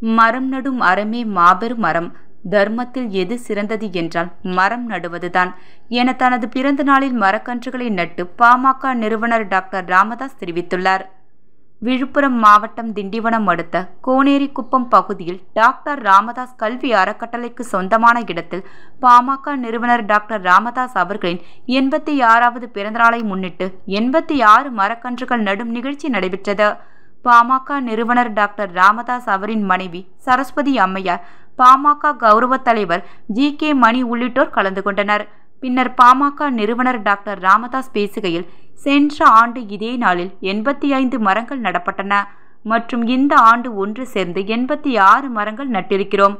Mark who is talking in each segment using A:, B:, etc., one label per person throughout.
A: மரம் நடும் அறமே மாபெரும் மரம் தர்மத்தில் எது சிறந்தது என்றால் மரம் நடுவதுதான். என தனது பிறந்த நாளில் மரக்கன்றுகளை நட்டு பாமக நிறுவனர் டாக்டர் ராமதாஸ் தெரிவித்துள்ளார். விழுப்புரம் மாவட்டம் திண்டிவனம் அடுத்த கோனேரிக்குப்பம் பகுதியில் டாக்டர் ராமதாஸ் கல்வி அறக்கட்டளைக்கு சொந்தமான இடத்தில் பாமக நிறுவனர் டாக்டர் ராமதாஸ் அவர்களின் எண்பத்தி ஆறாவது பிறந்தநாளை முன்னிட்டு எண்பத்தி ஆறு மரக்கன்றுகள் நடும் நிகழ்ச்சி நடைபெற்றது. பாமக நிறுவனர் டாக்டர் ராமதாஸ் அவரின் மனைவி சரஸ்வதி அம்மையார் பாமக கௌரவ தலைவர் ஜி கே மணி உள்ளிட்டோர் கலந்து கொண்டனர். பின்னர் பாமக நிறுவனர் டாக்டர் ராமதாஸ் பேசுகையில் சென்ற ஆண்டு இதே நாளில் எண்பத்தி ஐந்து மரங்கள் நடப்பட்டன. மற்றும் இந்த ஆண்டு ஒன்று சேர்ந்து எண்பத்தி ஆறு மரங்கள் நட்டிருக்கிறோம்.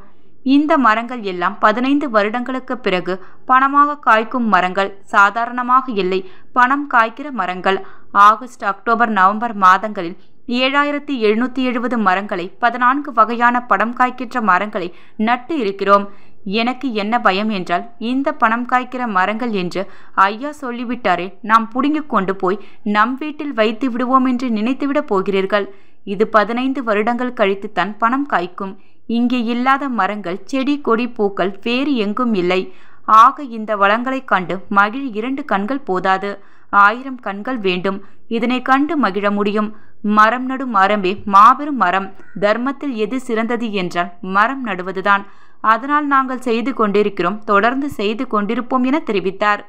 A: இந்த மரங்கள் எல்லாம் பதினைந்து வருடங்களுக்கு பிறகு பணமாக காய்க்கும் மரங்கள் சாதாரணமாக இல்லை பணம் காய்க்கிற மரங்கள். ஆகஸ்ட் அக்டோபர் நவம்பர் மாதங்களில் ஏழாயிரத்தி எழுநூற்றி எழுபது மரங்களை பதினான்கு வகையான படம் காய்க்கின்ற மரங்களை நட்டு இருக்கிறோம். எனக்கு என்ன பயம் என்றால் இந்த பணம் காய்க்கிற மரங்கள் என்று ஐயா சொல்லிவிட்டாரே நாம் புடுங்கிக் கொண்டு போய் நம் வீட்டில் வைத்து விடுவோம் என்று நினைத்துவிடப் போகிறீர்கள். இது பதினைந்து வருடங்கள் கழித்துத்தான் பணம் காய்க்கும். இங்கே இல்லாத மரங்கள் செடி கொடி பூக்கள் வேறு எங்கும் இல்லை. ஆக இந்த வளங்களைக் கண்டு மகிழ் இரண்டு கண்கள் போதாது. ஆயிரம் கண்கள் வேண்டும். இதனை கண்டு மகிழ முடியும். மரம் நடும் மரமே மாபெரும் மரம். தர்மத்தில் எது சிறந்தது என்றால் மரம் நடுவதுதான். அதனால் நாங்கள் செய்து கொண்டிருக்கிறோம். தொடர்ந்து செய்து கொண்டிருப்போம் என தெரிவித்தார்.